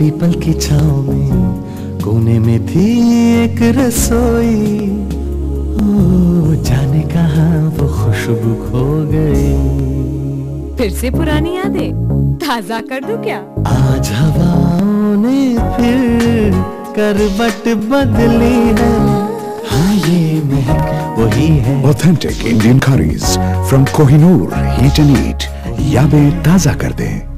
People की छाव में कोने में थी एक रसोई। ओ जाने कहा वो खुशबू खो गई। फिर से पुरानी यादें ताज़ा कर दो क्या? आज हवाओं ने फिर करवट बदली है। हाँ ये महक वही है। Authentic Indian curries from Kohinoor heat and eat यादें ताज़ा कर दें।